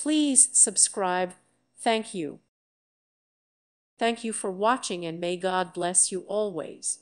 Please subscribe. Thank you. Thank you for watching and may God bless you always.